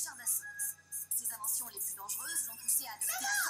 Richard inventions les plus dangereuses l'ont poussé à adopter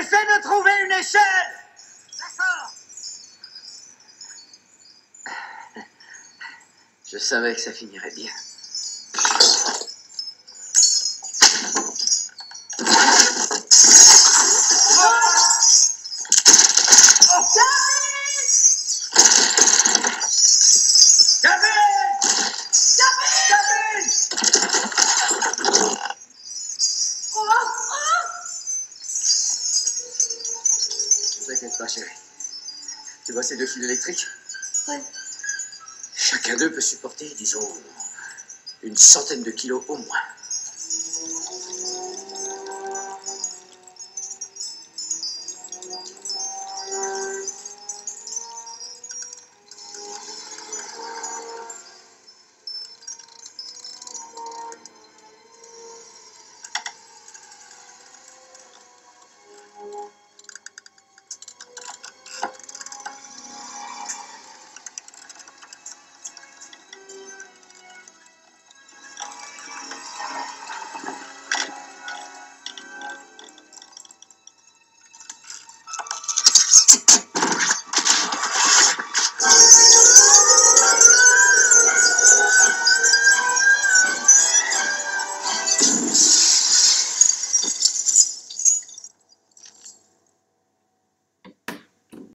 Essaie de trouver une échelle Je savais que ça finirait bien. pas, Tu vois ces deux fils électriques Ouais. Chacun d'eux peut supporter, disons, une centaine de kilos au moins.